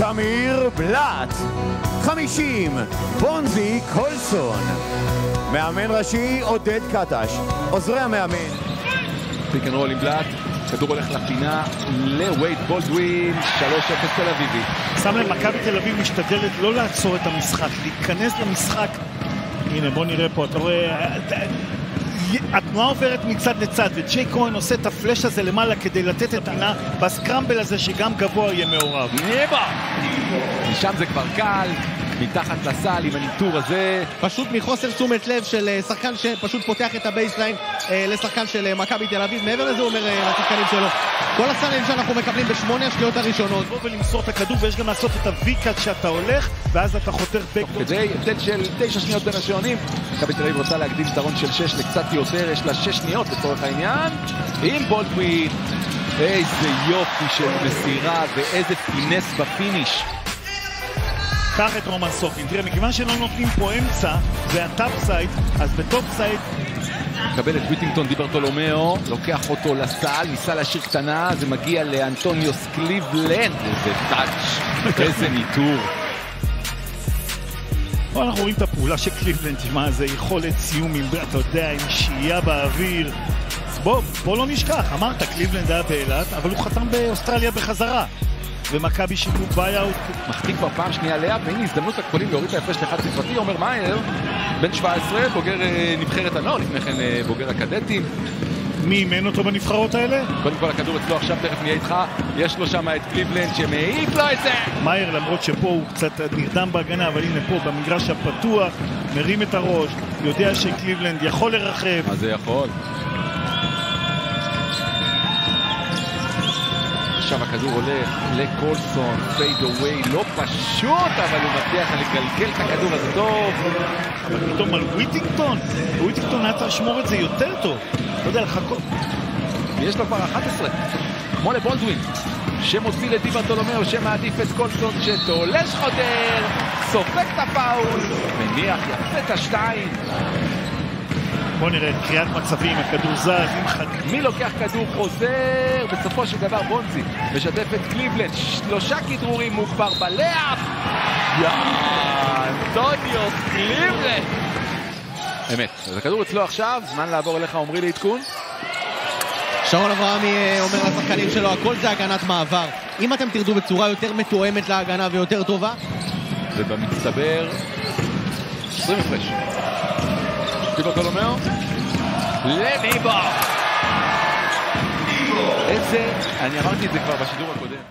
תמיר בלאט 50 בונזי קולסון מאמן ראשי עודד קטש עוזרי המאמן pick and roll עם בלאט, כדור הולך לפינה לווייד בולדווין, 3-0 תל אביבי. שם לב, מכבי תל אביב משתדלת לא לעצור את המשחק, להיכנס למשחק. הנה, בוא נראה פה, אתה רואה... התנועה עוברת מצד לצד, וג'יי כהן עושה את הפלאש הזה למעלה כדי לתת את הפינה בסקרמבל הזה שגם גבוה יהיה מעורב. נבע! משם זה כבר קל, מתחת לסל עם הניטור הזה. פשוט מחוסר תשומת לב של אה, שחקן שפשוט פותח את הבייסליין אה, לשחקן של אה, מכבי תל אביב. מעבר לזה הוא אומר לשחקנים שלו, כל הסלים שאנחנו מקבלים בשמונה השניות הראשונות. לבוא ולמסור את הכדור ויש גם לעשות את הוויקאט שאתה הולך ואז אתה חותר בקדור. כדי הבדל של תשע שניות בין השעונים. מכבי תל אביב רוצה להגדיל יתרון של שש לקצת יותר, יש לה שש שניות לצורך העניין. עם בולדווין, איזה יופי של מסירה ואיזה finesse ב finish. קח את רומן סורקין. תראה, מכיוון שלא נותנים פה אמצע, זה ה top side, אז ב top side... מקבל את ויטינגטון דיברטולומיאו, לוקח אותו לסל, ניסה להשאיר קטנה, זה מגיע לאנטוניוס קליבלנד, איזה touch, איזה ניתור. פה אנחנו רואים את הפעולה של קליבלנד, תשמע, זה יכולת סיום עם, אתה יודע, עם שהייה באוויר. בוא, בוא לא נשכח, אמרת, קליבלנד היה באילת, אבל הוא חתם באוסטרליה בחזרה. ומכבי שילמו buyout. מחטיא כבר פעם שנייה בלאט, והנה הזדמנות לכחולים להוריד את ההפרש לחד ספרתי, עומר מאייר, בן 17, בוגר אה, נבחרת הנוער, לפני כן אה, בוגר הקדטים. מי אימן אותו בנבחרות האלה? קודם כל הכדור אצלו עכשיו, תכף נהיה איתך, יש לו שם את קליבלנד שמעיף לו את זה! מאייר למרות שפה הוא קצת נרדם בהגנה, אבל הנה פה במגרש הפתוח, מרים את הראש, יודע שקליבלנד יכול לרחף. אז זה יכול. עכשיו הכדור הולך לקולסון, fade away, לא פשוט, אבל הוא מצליח לגלגל את הכדור הזה טוב. אבל פתאום על וויטינגטון, וויטינגטון היה צריך לשמור את זה יותר טוב. אתה יודע, לחכות. יש לו כבר 11, כמו לבולדווין, שמוציא לדיברטולומיאו, שמעדיף את קולסון, שתולש חודר, סופק את הפאול, מניח יפה את השתיים. בוא נראה, קריאת מצבים, הכדור זז, עם חד... מי לוקח כדור חוזר? בסופו של דבר בונזי משתף את קליבלנד, שלושה כדרורים מוגבר בלח! יא קליבלנד! אמת, אז הכדור אצלו עכשיו, זמן לעבור אליך, עמרי לעדכון. שרון אברהמי אה, אומר לשחקנים שלו, הכל זה הגנת מעבר. אם אתם תרדו בצורה יותר מתואמת להגנה ויותר טובה... ובמצטבר, 20 הפרש. דיברטולומיאו, לניבו! איזה, אני אמרתי את זה כבר בשידור הקודם.